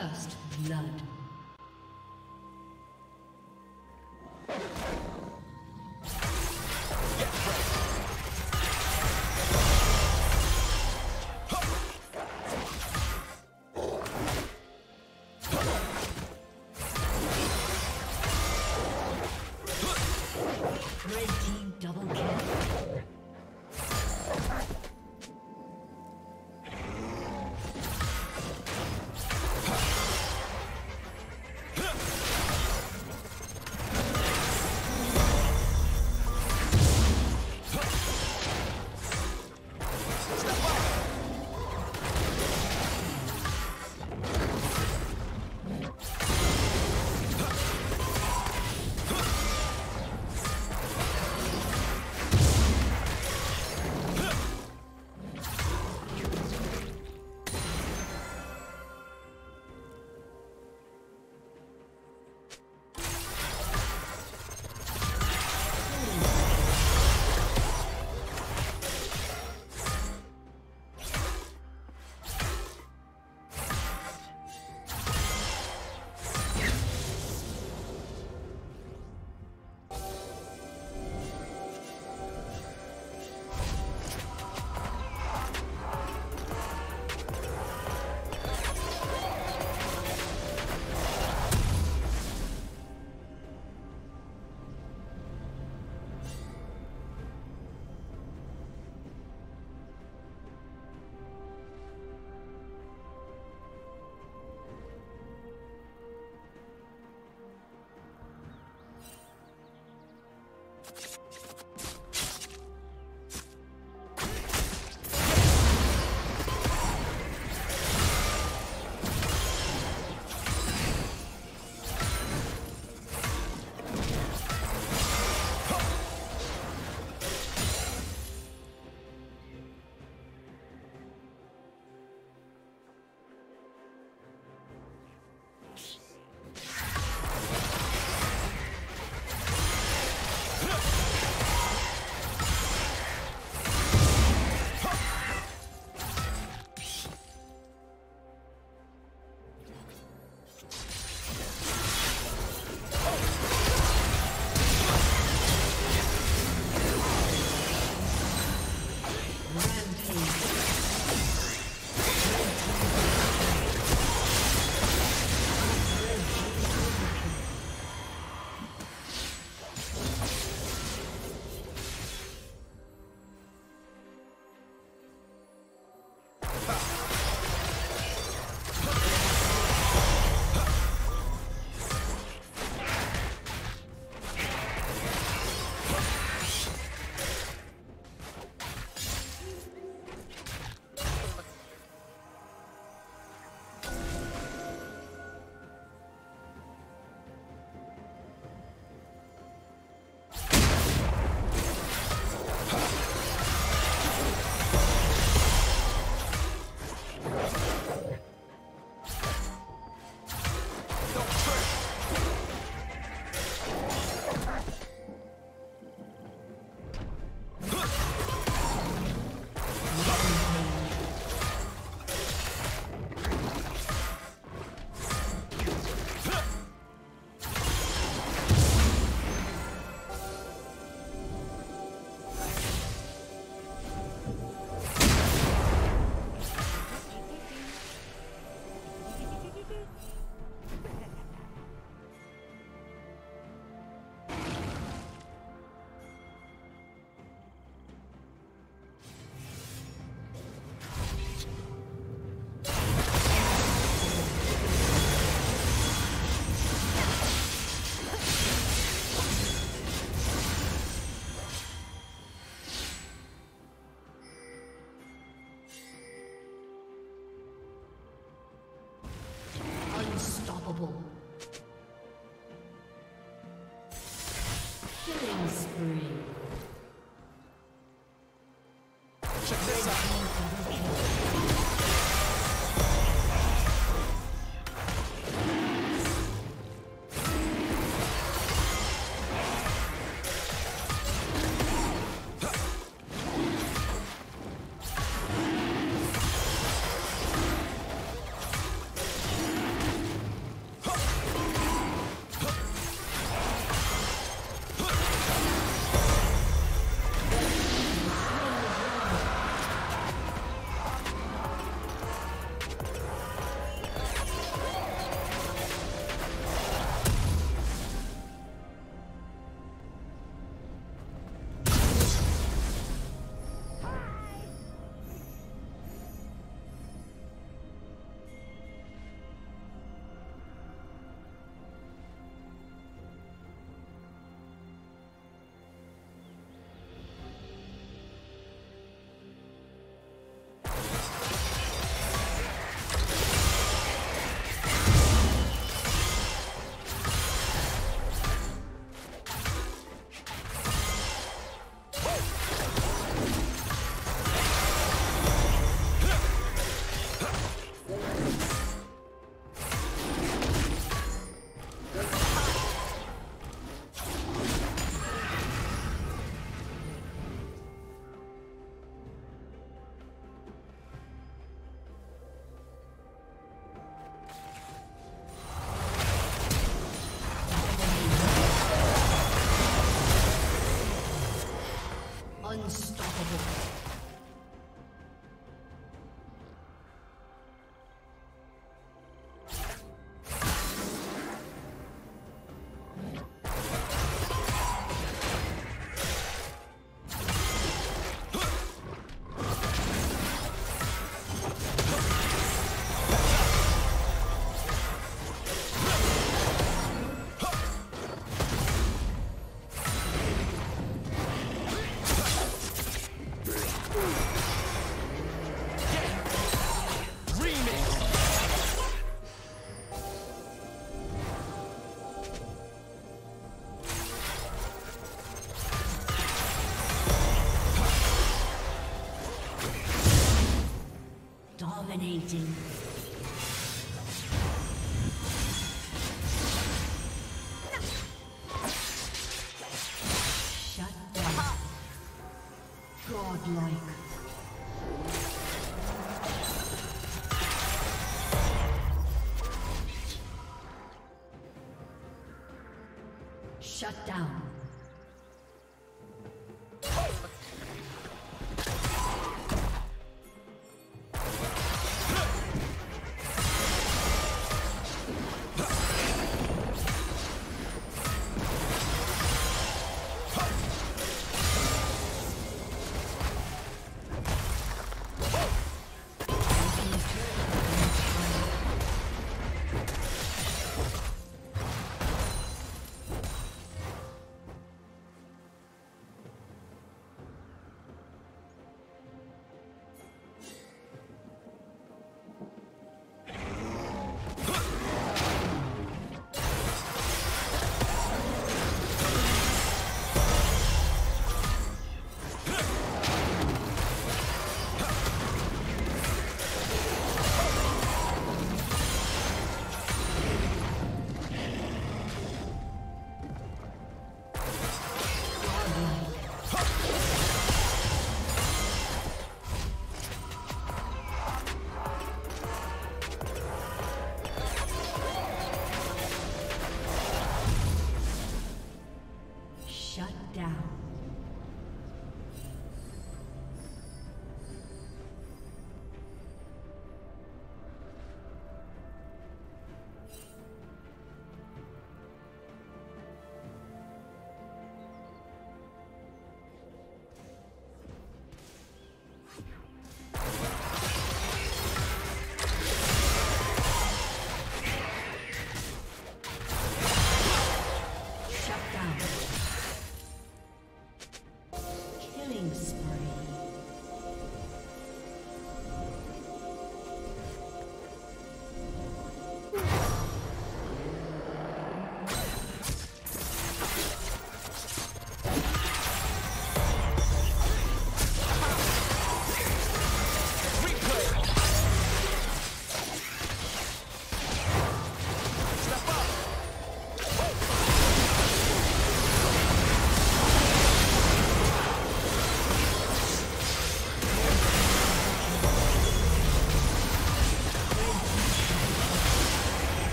First blood. Unstoppable. Dominating. Shut down.